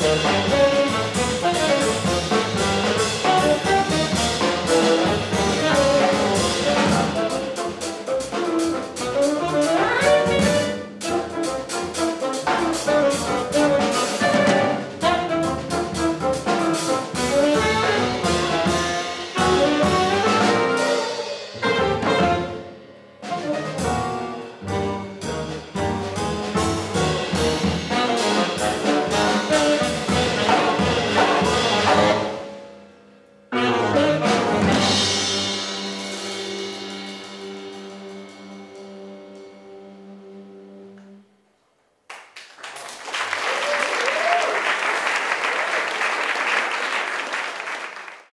Música